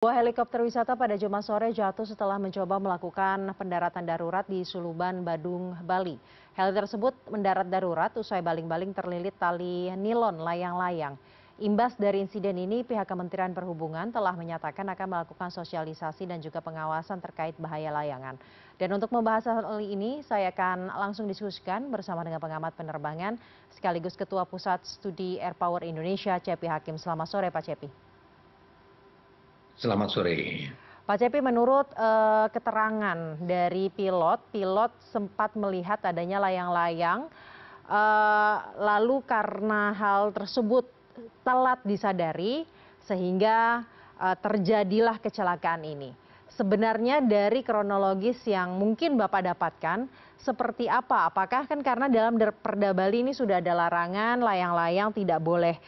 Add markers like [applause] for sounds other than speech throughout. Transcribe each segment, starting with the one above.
Sebuah helikopter wisata pada Jumat sore jatuh setelah mencoba melakukan pendaratan darurat di Suluban, Badung, Bali. Heli tersebut mendarat darurat usai baling-baling terlilit tali nilon layang-layang. Imbas dari insiden ini, pihak Kementerian Perhubungan telah menyatakan akan melakukan sosialisasi dan juga pengawasan terkait bahaya layangan. Dan untuk membahas hal ini, saya akan langsung diskusikan bersama dengan pengamat penerbangan sekaligus Ketua Pusat Studi Air Power Indonesia, Cepi Hakim. Selamat sore, Pak Cepi. Selamat sore. Pak Cepi, menurut uh, keterangan dari pilot, pilot sempat melihat adanya layang-layang, uh, lalu karena hal tersebut telat disadari, sehingga uh, terjadilah kecelakaan ini. Sebenarnya dari kronologis yang mungkin Bapak dapatkan, seperti apa? Apakah kan karena dalam Perda Bali ini sudah ada larangan layang-layang tidak boleh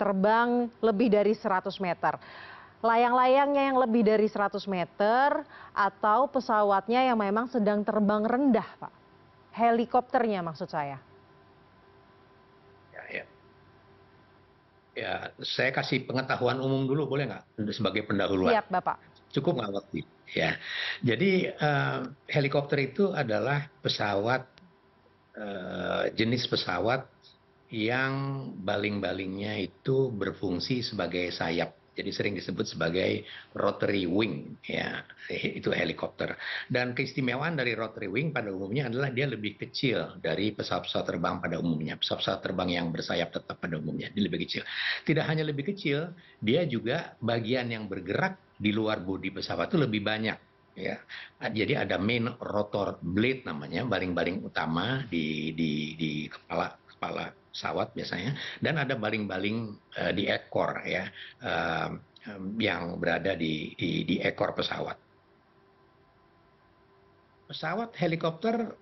terbang lebih dari 100 meter. Layang-layangnya yang lebih dari 100 meter atau pesawatnya yang memang sedang terbang rendah, Pak? Helikopternya maksud saya. Ya, ya. ya saya kasih pengetahuan umum dulu boleh nggak sebagai pendahuluan? Siap, Bapak. Cukup nggak waktu? Ya, jadi uh, helikopter itu adalah pesawat uh, jenis pesawat yang baling-balingnya itu berfungsi sebagai sayap. Jadi sering disebut sebagai rotary wing, ya [laughs] itu helikopter. Dan keistimewaan dari rotary wing pada umumnya adalah dia lebih kecil dari pesawat-pesawat terbang pada umumnya. Pesawat-pesawat terbang yang bersayap tetap pada umumnya, dia lebih kecil. Tidak hanya lebih kecil, dia juga bagian yang bergerak di luar bodi pesawat itu lebih banyak ya. Jadi ada main rotor blade namanya, baling-baling utama di di di kepala kepala pesawat biasanya dan ada baling-baling uh, di ekor ya uh, yang berada di, di di ekor pesawat. Pesawat helikopter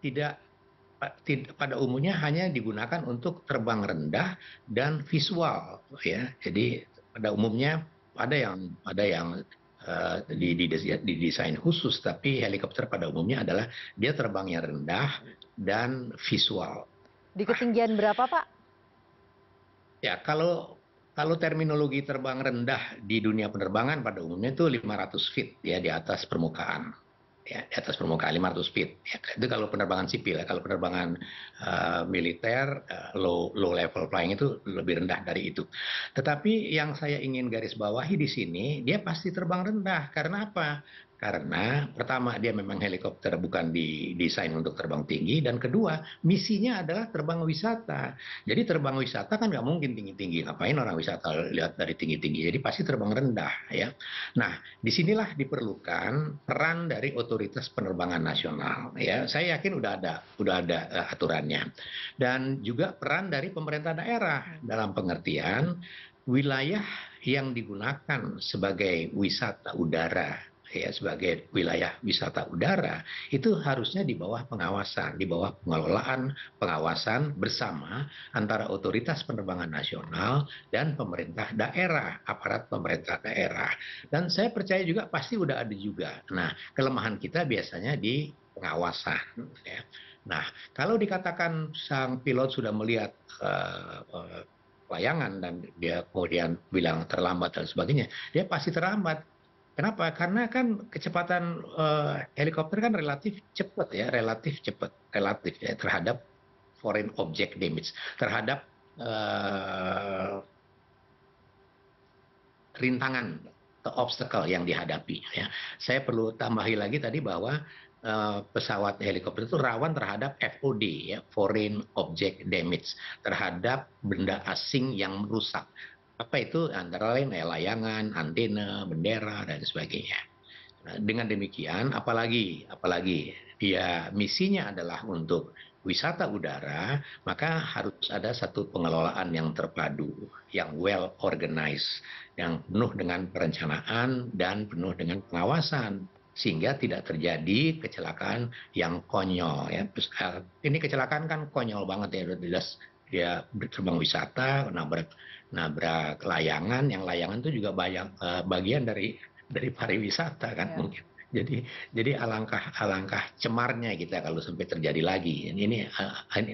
tidak pada umumnya hanya digunakan untuk terbang rendah dan visual ya. Jadi pada umumnya ada yang ada yang uh, di, di, didesain khusus tapi helikopter pada umumnya adalah dia terbangnya rendah dan visual di ketinggian berapa, Pak? Ya, kalau kalau terminologi terbang rendah di dunia penerbangan pada umumnya itu 500 feet ya di atas permukaan. Ya, di atas permukaan 500 feet. Ya, itu kalau penerbangan sipil ya. Kalau penerbangan uh, militer uh, low low level flying itu lebih rendah dari itu. Tetapi yang saya ingin garis bawahi di sini dia pasti terbang rendah karena apa? Karena pertama dia memang helikopter bukan didesain untuk terbang tinggi dan kedua misinya adalah terbang wisata. Jadi terbang wisata kan nggak mungkin tinggi tinggi ngapain orang wisata lihat dari tinggi tinggi jadi pasti terbang rendah ya. Nah di sinilah diperlukan peran dari otoritas penerbangan nasional ya. Saya yakin udah ada udah ada uh, aturannya. Dan juga peran dari pemerintah daerah dalam pengertian wilayah yang digunakan sebagai wisata udara ya sebagai wilayah wisata udara itu harusnya di bawah pengawasan, di bawah pengelolaan pengawasan bersama antara otoritas penerbangan nasional dan pemerintah daerah, aparat pemerintah daerah. Dan saya percaya juga pasti udah ada juga. Nah, kelemahan kita biasanya di pengawasan ya. Nah, kalau dikatakan sang pilot sudah melihat uh, uh, layangan dan dia kemudian bilang terlambat dan sebagainya, dia pasti terlambat Kenapa? Karena kan kecepatan uh, helikopter kan relatif cepat ya, relatif cepat, relatif ya terhadap foreign object damage, terhadap uh, rintangan atau obstacle yang dihadapi. Ya. Saya perlu tambahi lagi tadi bahwa uh, pesawat helikopter itu rawan terhadap FOD, ya, foreign object damage, terhadap benda asing yang merusak apa itu antara lain ya, layangan, antena, bendera dan sebagainya. Nah, dengan demikian, apalagi apalagi dia misinya adalah untuk wisata udara, maka harus ada satu pengelolaan yang terpadu, yang well organized, yang penuh dengan perencanaan dan penuh dengan pengawasan sehingga tidak terjadi kecelakaan yang konyol ya. Eh, ini kecelakaan kan konyol banget ya, jelas dia terbang wisata nabrak nabrak layangan. Yang layangan itu juga banyak uh, bagian dari dari pariwisata kan ya. mungkin. Jadi jadi alangkah alangkah cemarnya kita kalau sampai terjadi lagi. Ini, ini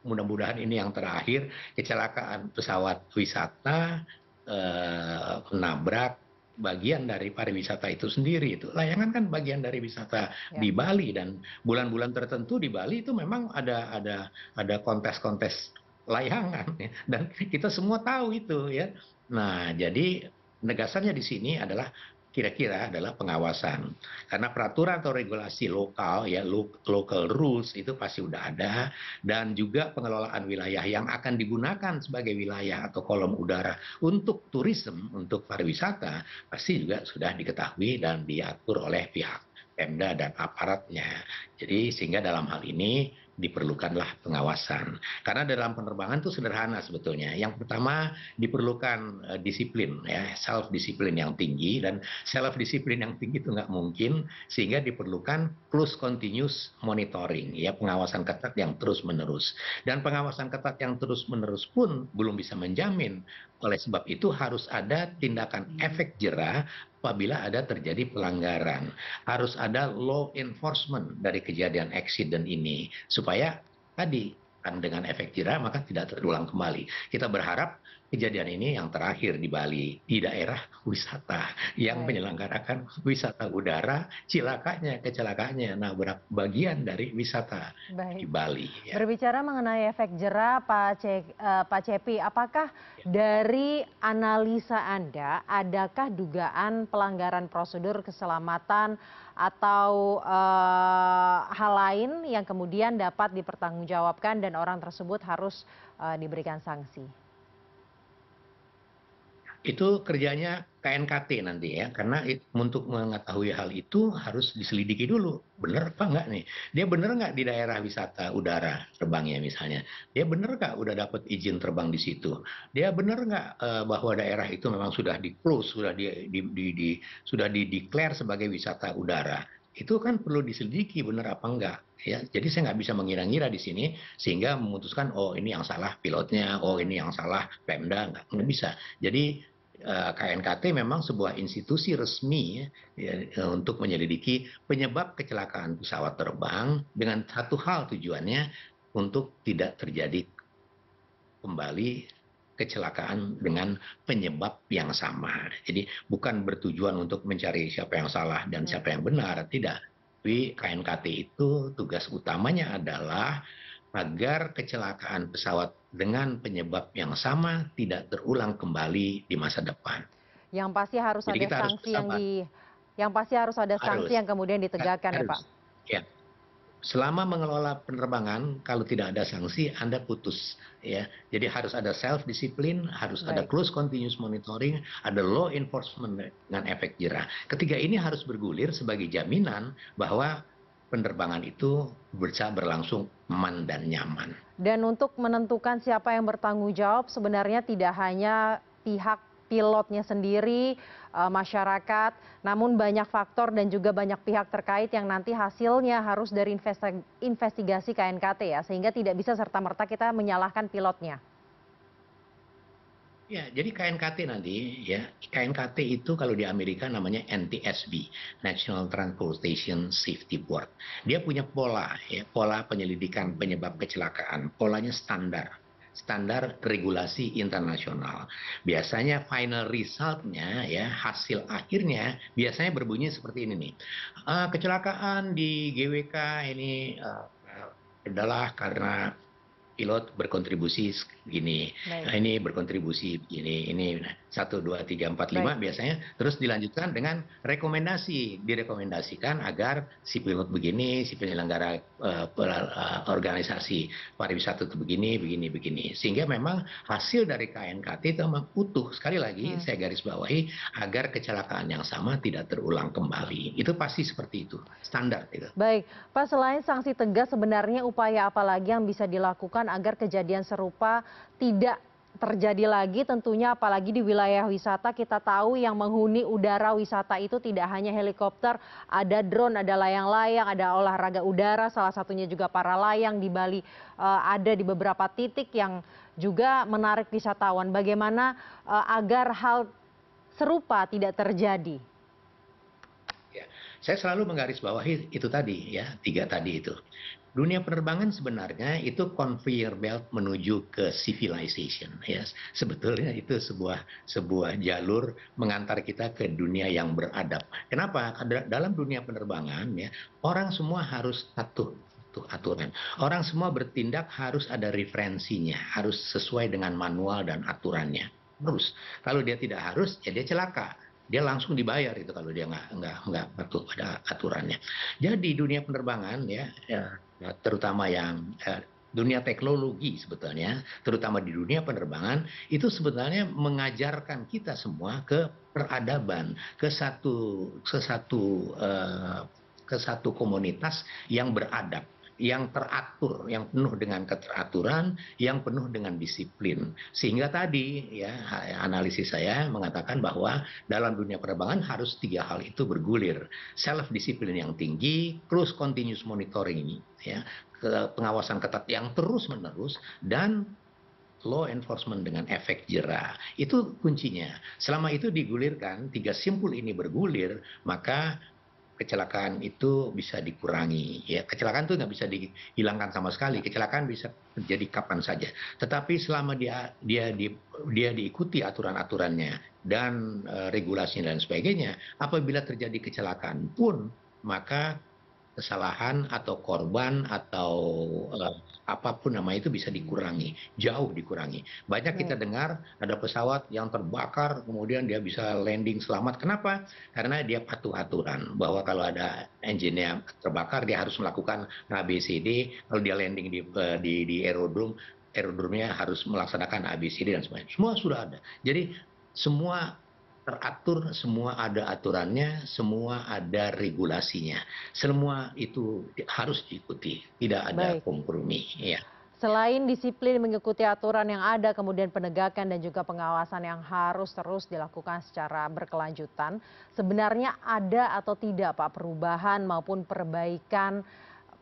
mudah-mudahan ini yang terakhir. Kecelakaan pesawat wisata eh, menabrak bagian dari pariwisata itu sendiri. Itu layangan kan bagian dari wisata Ya. di Bali. Dan bulan-bulan tertentu di Bali itu memang ada ada ada kontes-kontes layangan ya. dan kita semua tahu itu ya nah jadi negasannya di sini adalah kira-kira adalah pengawasan karena peraturan atau regulasi lokal ya lo- local rules itu pasti udah ada dan juga pengelolaan wilayah yang akan digunakan sebagai wilayah atau kolom udara untuk tourism untuk pariwisata pasti juga sudah diketahui dan diatur oleh pihak Pemda dan aparatnya. Jadi sehingga dalam hal ini diperlukanlah pengawasan. Karena dalam penerbangan itu sederhana sebetulnya. Yang pertama diperlukan eh, disiplin ya, self disiplin yang tinggi dan self disiplin yang tinggi itu nggak mungkin sehingga diperlukan close continuous monitoring ya, pengawasan ketat yang terus menerus. Dan pengawasan ketat yang terus menerus pun belum bisa menjamin. Oleh sebab itu harus ada tindakan efek jerah apabila ada terjadi pelanggaran. Harus ada law enforcement dari kejadian accident ini supaya tadi kan dengan efek jerah maka tidak terulang kembali. Kita berharap kejadian ini yang terakhir di Bali di daerah wisata yang Baik. menyelenggarakan wisata udara cilakanya kecelakaannya nah bagian dari wisata di Baik. Bali ya. Berbicara mengenai efek jerah, Pak, Ce- eh, Pak Cepi, apakah dari analisa Anda, adakah dugaan pelanggaran prosedur keselamatan atau eh, hal lain yang kemudian dapat dipertanggungjawabkan dan orang tersebut harus eh, diberikan sanksi? Itu kerjanya KNKT nanti ya karena untuk mengetahui hal itu harus diselidiki dulu. Bener apa enggak nih? Dia bener nggak di daerah wisata udara terbangnya misalnya? Dia bener nggak udah dapat izin terbang di situ? Dia bener nggak eh, bahwa daerah itu memang sudah di close sudah di, di, di, di- sudah di declare sebagai wisata udara? Itu kan perlu diselidiki bener apa enggak? Ya jadi saya nggak bisa mengira-ngira di sini sehingga memutuskan oh ini yang salah pilotnya. Oh ini yang salah Pemda. Nggak nggak bisa. Jadi KNKT memang sebuah institusi resmi ya, ya, eh, untuk menyelidiki penyebab kecelakaan pesawat terbang dengan satu hal tujuannya untuk tidak terjadi kembali kecelakaan dengan penyebab yang sama. Jadi bukan bertujuan untuk mencari siapa yang salah dan Hmm. siapa yang benar, tidak. Tapi KNKT itu tugas utamanya adalah agar kecelakaan pesawat dengan penyebab yang sama tidak terulang kembali di masa depan. Yang pasti harus Jadi ada harus sanksi yang di yang pasti harus ada Harus. sanksi yang kemudian ditegakkan ya, Harus. Pak. Ya. Selama mengelola penerbangan, kalau tidak ada sanksi, Anda putus. Ya, jadi harus ada self disiplin, harus ada Baik. close continuous monitoring, ada law enforcement dengan efek jerah. Ketiga ini harus bergulir sebagai jaminan bahwa penerbangan itu bisa berlangsung aman dan nyaman. Dan untuk menentukan siapa yang bertanggung jawab sebenarnya tidak hanya pihak pilotnya sendiri, eh, masyarakat, namun banyak faktor dan juga banyak pihak terkait yang nanti hasilnya harus dari investi- investigasi KNKT ya, sehingga tidak bisa serta-merta kita menyalahkan pilotnya. Ya, jadi KNKT nanti ya, KNKT itu kalau di Amerika namanya NTSB, National Transportation Safety Board. Dia punya pola ya, pola penyelidikan penyebab kecelakaan. Polanya standar, standar regulasi internasional. Biasanya final resultnya ya, hasil akhirnya biasanya berbunyi seperti ini nih. Eh, kecelakaan di GWK ini eh, adalah karena pilot berkontribusi gini, Baik. Nah, ini berkontribusi begini, ini satu dua tiga empat lima biasanya terus dilanjutkan dengan rekomendasi, direkomendasikan agar si pilot begini, si penyelenggara eh, organisasi pariwisata itu begini, begini, begini, sehingga memang hasil dari KNKT itu memang utuh. Sekali lagi Hmm. saya garis bawahi agar kecelakaan yang sama tidak terulang kembali. Itu pasti seperti itu, standar itu. Baik, Pak selain sanksi tegas sebenarnya upaya apa lagi yang bisa dilakukan agar kejadian serupa tidak terjadi lagi tentunya apalagi di wilayah wisata kita tahu yang menghuni udara wisata itu tidak hanya helikopter, ada drone, ada layang-layang, ada olahraga udara, salah satunya juga para layang di Bali eh, ada di beberapa titik yang juga menarik wisatawan. Bagaimana eh, agar hal serupa tidak terjadi? saya selalu menggarisbawahi itu tadi ya, tiga tadi itu. Dunia penerbangan sebenarnya itu conveyor belt menuju ke civilization ya. Sebetulnya itu sebuah sebuah jalur mengantar kita ke dunia yang beradab. Kenapa? Dalam dunia penerbangan ya, orang semua harus patuh aturan. Orang semua bertindak harus ada referensinya, harus sesuai dengan manual dan aturannya. Terus, kalau dia tidak harus, ya dia celaka dia langsung dibayar itu kalau dia nggak nggak nggak patuh pada aturannya. Jadi dunia penerbangan ya, ya terutama yang ya, dunia teknologi sebetulnya, terutama di dunia penerbangan itu sebenarnya mengajarkan kita semua ke peradaban, ke satu ke satu uh, ke satu komunitas yang beradab yang teratur, yang penuh dengan keteraturan, yang penuh dengan disiplin. Sehingga tadi ya analisis saya mengatakan bahwa dalam dunia penerbangan harus tiga hal itu bergulir. Self disiplin yang tinggi, terus continuous monitoring ini ya, pengawasan ketat yang terus-menerus dan law enforcement dengan efek jerah. Itu kuncinya. Selama itu digulirkan, tiga simpul ini bergulir, maka kecelakaan itu bisa dikurangi ya. Kecelakaan itu nggak bisa dihilangkan sama sekali. Kecelakaan bisa terjadi kapan saja. Tetapi selama dia dia di, dia diikuti aturan-aturannya dan e, regulasinya dan sebagainya apabila terjadi kecelakaan pun maka kesalahan atau korban atau uh, apa pun nama itu bisa dikurangi, jauh dikurangi. Banyak kita dengar ada pesawat yang terbakar, kemudian dia bisa landing selamat. Kenapa? Karena dia patuh aturan bahwa kalau ada engine yang terbakar dia harus melakukan ABCD. Kalau dia landing di uh, di, di aerodrome, aerodromnya harus melaksanakan ABCD dan sebagainya. Semua sudah ada. Jadi semua teratur, semua ada aturannya, semua ada regulasinya. Semua itu harus diikuti, tidak ada Baik. kompromi. Ya. Selain disiplin mengikuti aturan yang ada, kemudian penegakan dan juga pengawasan yang harus terus dilakukan secara berkelanjutan, sebenarnya ada atau tidak Pak perubahan maupun perbaikan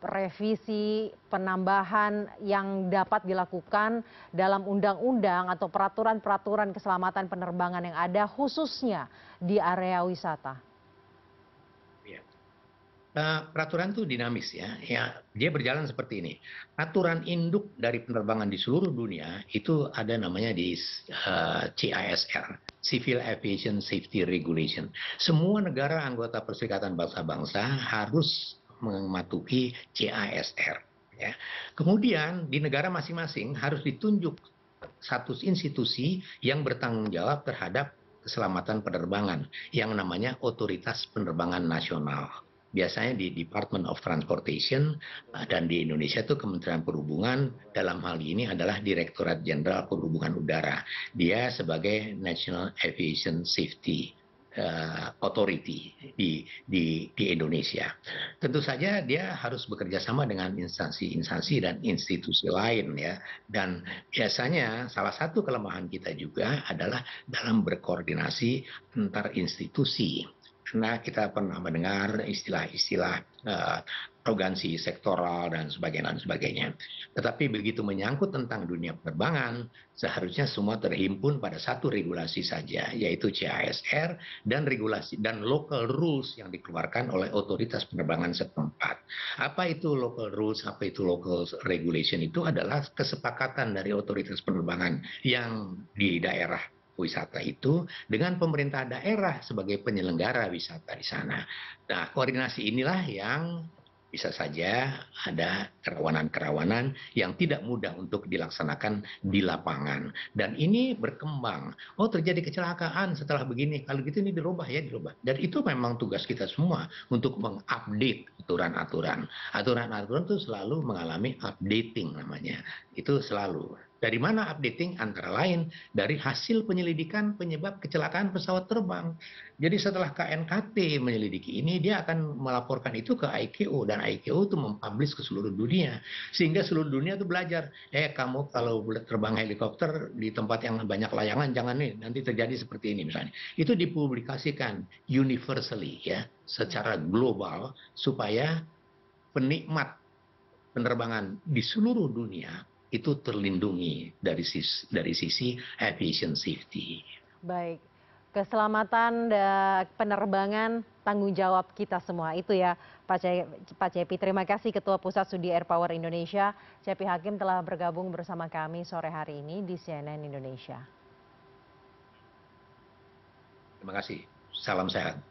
revisi penambahan yang dapat dilakukan dalam undang-undang atau peraturan-peraturan keselamatan penerbangan yang ada khususnya di area wisata? Ya. Uh, peraturan itu dinamis ya. ya, dia berjalan seperti ini. Aturan induk dari penerbangan di seluruh dunia itu ada namanya di uh, CISR, Civil Aviation Safety Regulation. Semua negara anggota Perserikatan Bangsa-Bangsa harus mematuhi CASR. Ya. Kemudian di negara masing-masing harus ditunjuk satu institusi yang bertanggung jawab terhadap keselamatan penerbangan yang namanya Otoritas Penerbangan Nasional. Biasanya di Department of Transportation eh, dan di Indonesia itu Kementerian Perhubungan dalam hal ini adalah Direktorat Jenderal Perhubungan Udara. Dia sebagai National Aviation Safety authority di, di, di Indonesia. Tentu saja dia harus bekerja sama dengan instansi-instansi dan institusi lain ya. Dan biasanya salah satu kelemahan kita juga adalah dalam berkoordinasi antar institusi karena kita pernah mendengar istilah-istilah uh, arogansi sektoral dan sebagainya dan sebagainya. Tetapi begitu menyangkut tentang dunia penerbangan, seharusnya semua terhimpun pada satu regulasi saja, yaitu CASR dan regulasi dan local rules yang dikeluarkan oleh otoritas penerbangan setempat. Apa itu local rules, apa itu local regulation itu adalah kesepakatan dari otoritas penerbangan yang di daerah wisata itu dengan pemerintah daerah sebagai penyelenggara wisata di sana. Nah, koordinasi inilah yang bisa saja ada kerawanan-kerawanan yang tidak mudah untuk dilaksanakan di lapangan. Dan ini berkembang. Oh terjadi kecelakaan setelah begini. Kalau gitu ini dirubah ya dirubah. Dan itu memang tugas kita semua untuk mengupdate aturan-aturan. Aturan-aturan itu selalu mengalami updating namanya. Itu selalu. Dari mana updating? Antara lain dari hasil penyelidikan penyebab kecelakaan pesawat terbang. Jadi setelah KNKT menyelidiki ini, dia akan melaporkan itu ke ICAO dan ICAO itu mempublish ke seluruh dunia. Sehingga seluruh dunia itu belajar, eh kamu kalau terbang helikopter di tempat yang banyak layangan, jangan nih, nanti terjadi seperti ini misalnya. Itu dipublikasikan universally ya, secara global supaya penikmat penerbangan di seluruh dunia itu terlindungi dari sisi, dari sisi aviation safety. Baik. keselamatan penerbangan tanggung jawab kita semua itu ya Pak Cepi. Terima kasih Ketua Pusat Studi Air Power Indonesia, Cepi Hakim telah bergabung bersama kami sore hari ini di CNN Indonesia. Terima kasih. Salam sehat.